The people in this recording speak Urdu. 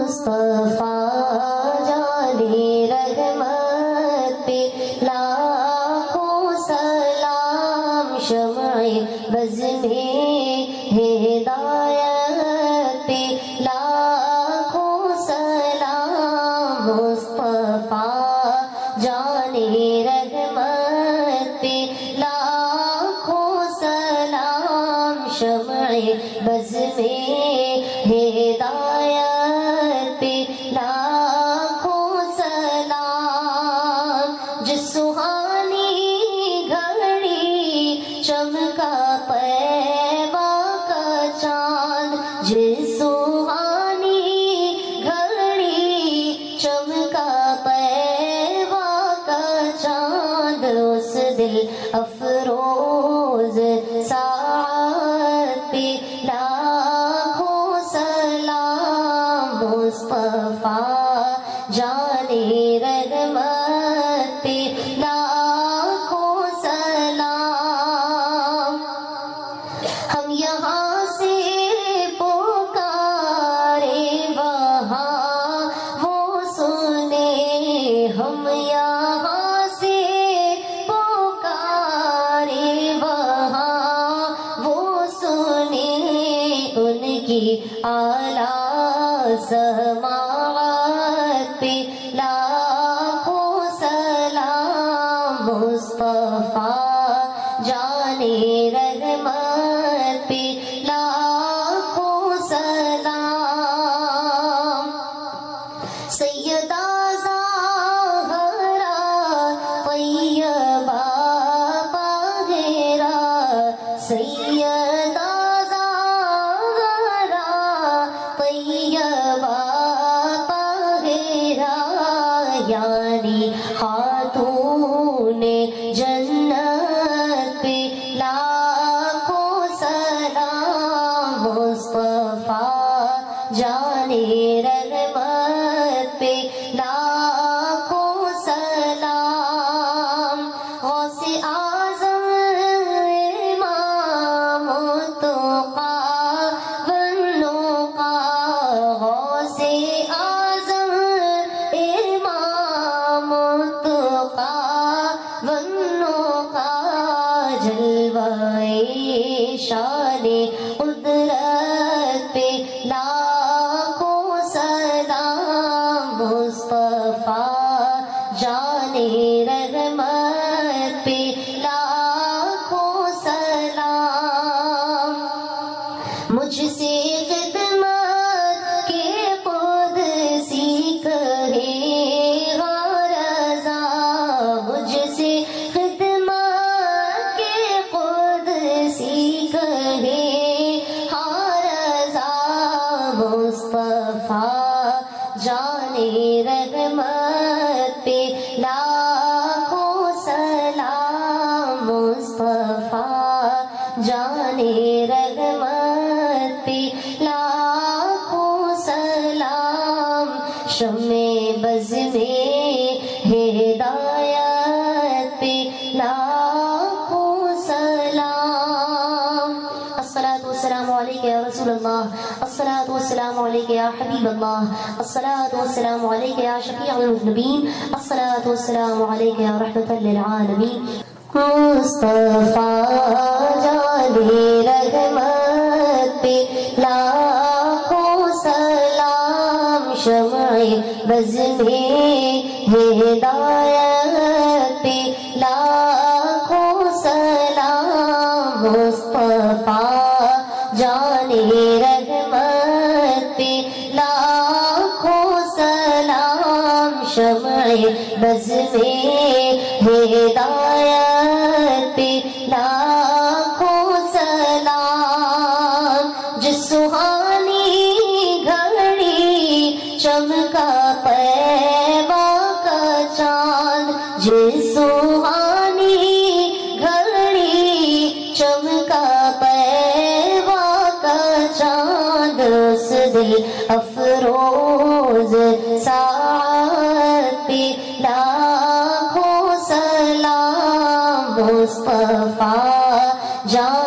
مصطفیٰ جانے رحمت پہ لاکھوں سلام شمع بز میں ہدایت پہ لاکھوں سلام مصطفیٰ جانے رحمت افروز ساعت پہ لاکھوں سلام، مصطفیٰ جانے رحمت پہ لاکھوں سلام۔ ہم یہاں سے پکارے، وہاں وہ سنے ہم یہاں کی اعلیٰ سماوات پہ لاکھوں سلام مصطفیٰ جانے رحمت پہ لاکھوں سلام سیدہ رحمت پہ لاکھوں سلام۔ مجھ سے خدمت کے خود سیکھ ہے غرضا مجھ سے خدمت کے خود سیکھ ہے ہارضا مصطفیٰ جانے رحمت پہ لاکھوں جانے رحمت پہ لاکھوں سلام شمع بز میں ہدایت پہ لاکھوں سلام۔ الصلاة والسلام عليك يا رسول الله الصلاة والسلام عليك يا حبيب الله الصلاة والسلام عليك يا شفيع المذنبين الصلاة والسلام عليك يا رحمة للعالمين مصطفیٰ ہدایت پہ لاکھوں سلام مصطفیٰ جانے رحمت پہ لاکھوں سلام شمع یہ جس سہانی گھڑی چمکا پیوا کا چاند اس دل افروز ساتھ پہ لاکھوں سلام مصطفیٰ جان